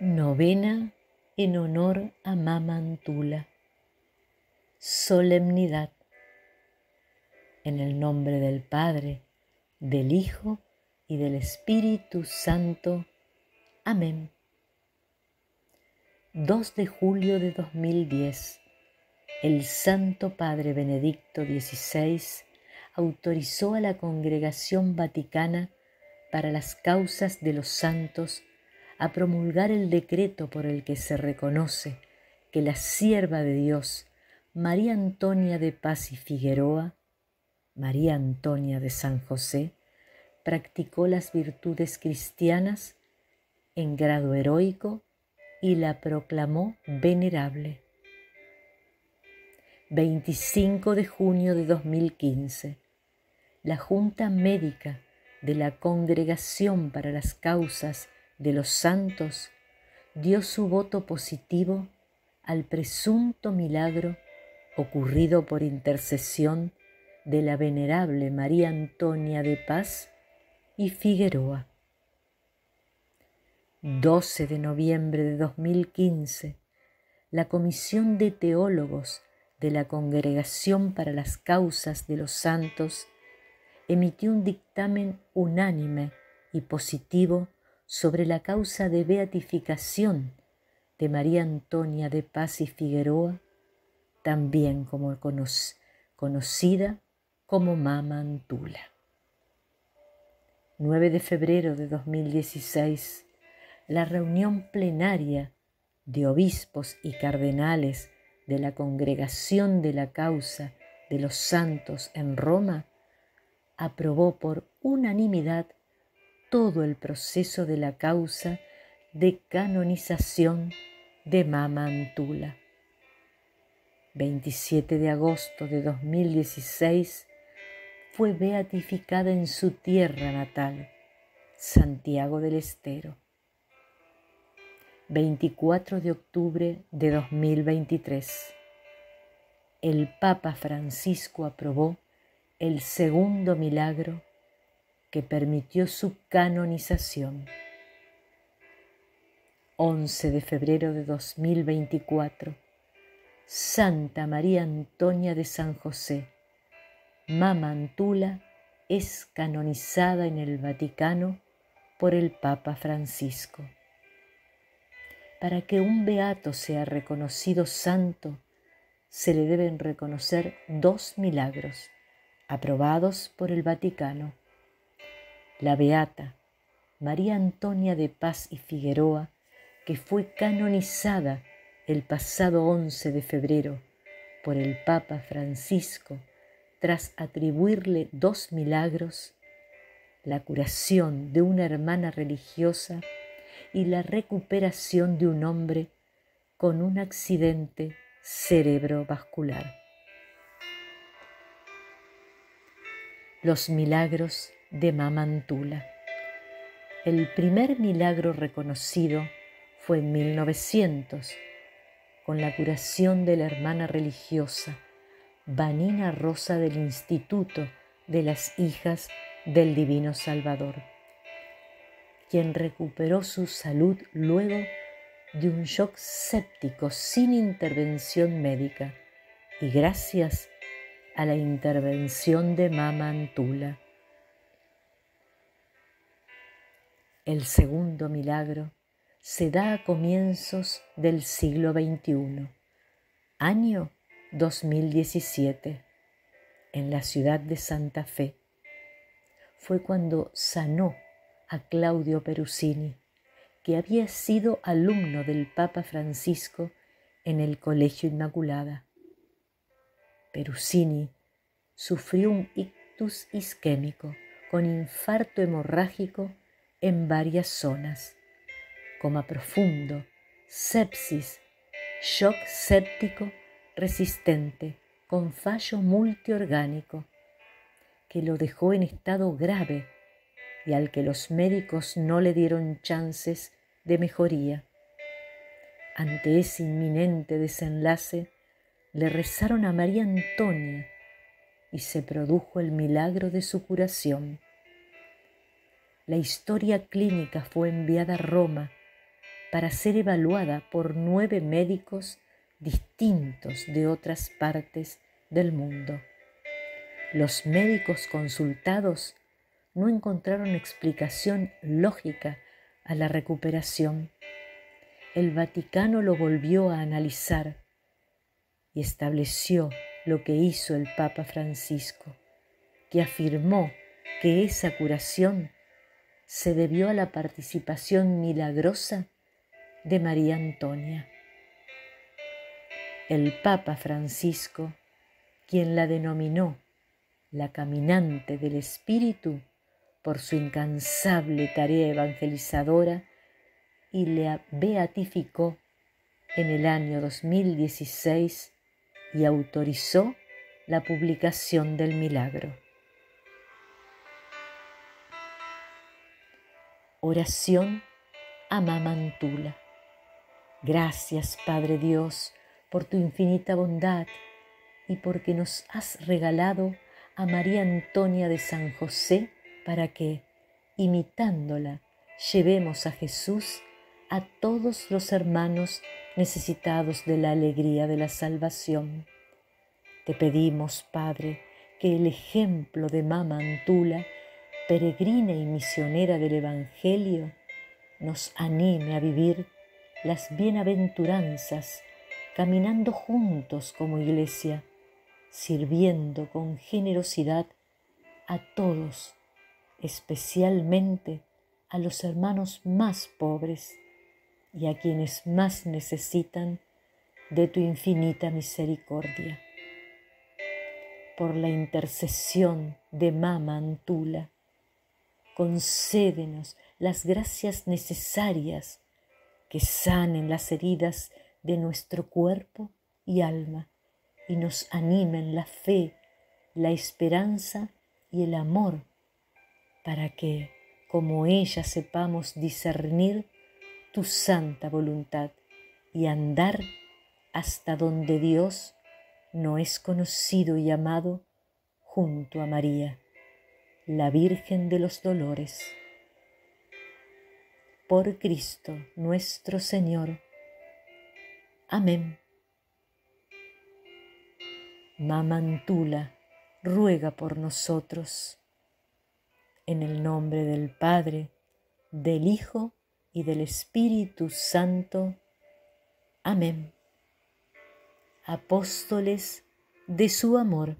Novena en honor a Mama Antula. Solemnidad. En el nombre del Padre, del Hijo y del Espíritu Santo. Amén. 2 de julio de 2010. El Santo Padre Benedicto XVI autorizó a la Congregación Vaticana para las causas de los santos a promulgar el decreto por el que se reconoce que la sierva de Dios, María Antonia de Paz y Figueroa, María Antonia de San José, practicó las virtudes cristianas en grado heroico y la proclamó venerable. 25 de junio de 2015. La Junta Médica de la Congregación para las Causas de los santos dio su voto positivo al presunto milagro ocurrido por intercesión de la venerable María Antonia de Paz y Figueroa. 12 de noviembre de 2015, la Comisión de Teólogos de la Congregación para las Causas de los Santos emitió un dictamen unánime y positivo sobre la causa de beatificación de María Antonia de Paz y Figueroa, también como conocida como Mama Antula. 9 de febrero de 2016, la reunión plenaria de obispos y cardenales de la Congregación de la Causa de los Santos en Roma aprobó por unanimidad todo el proceso de la causa de canonización de Mama Antula. 27 de agosto de 2016 fue beatificada en su tierra natal, Santiago del Estero. 24 de octubre de 2023. El Papa Francisco aprobó el segundo milagro que permitió su canonización. 11 de febrero de 2024, Santa María Antonia de San José, Mama Antula, es canonizada en el Vaticano por el Papa Francisco. Para que un beato sea reconocido santo, se le deben reconocer dos milagros aprobados por el Vaticano la Beata María Antonia de Paz y Figueroa, que fue canonizada el pasado 11 de febrero por el Papa Francisco tras atribuirle dos milagros, la curación de una hermana religiosa y la recuperación de un hombre con un accidente cerebrovascular. Los milagros de Mamantula. El primer milagro reconocido fue en 1900, con la curación de la hermana religiosa Vanina Rosa del Instituto de las Hijas del Divino Salvador, quien recuperó su salud luego de un shock séptico sin intervención médica y gracias a la intervención de Mama El segundo milagro se da a comienzos del siglo XXI, año 2017, en la ciudad de Santa Fe. Fue cuando sanó a Claudio Perusini, que había sido alumno del Papa Francisco en el Colegio Inmaculada. Perusini sufrió un ictus isquémico con infarto hemorrágico en varias zonas, coma profundo, sepsis, shock séptico resistente con fallo multiorgánico, que lo dejó en estado grave y al que los médicos no le dieron chances de mejoría. Ante ese inminente desenlace, le rezaron a María Antonia y se produjo el milagro de su curación la historia clínica fue enviada a Roma para ser evaluada por nueve médicos distintos de otras partes del mundo. Los médicos consultados no encontraron explicación lógica a la recuperación. El Vaticano lo volvió a analizar y estableció lo que hizo el Papa Francisco, que afirmó que esa curación se debió a la participación milagrosa de María Antonia. El Papa Francisco, quien la denominó la caminante del Espíritu por su incansable tarea evangelizadora y le beatificó en el año 2016 y autorizó la publicación del milagro. Oración a Mamantula. Gracias, Padre Dios, por tu infinita bondad y porque nos has regalado a María Antonia de San José para que, imitándola, llevemos a Jesús a todos los hermanos necesitados de la alegría de la salvación. Te pedimos, Padre, que el ejemplo de Mama Antula peregrina y misionera del Evangelio, nos anime a vivir las bienaventuranzas, caminando juntos como iglesia, sirviendo con generosidad a todos, especialmente a los hermanos más pobres y a quienes más necesitan de tu infinita misericordia. Por la intercesión de Mama Antula, concédenos las gracias necesarias que sanen las heridas de nuestro cuerpo y alma y nos animen la fe, la esperanza y el amor para que, como ella, sepamos discernir tu santa voluntad y andar hasta donde Dios no es conocido y amado junto a María la Virgen de los Dolores. Por Cristo nuestro Señor. Amén. Mamantula, ruega por nosotros. En el nombre del Padre, del Hijo y del Espíritu Santo. Amén. Apóstoles de su amor.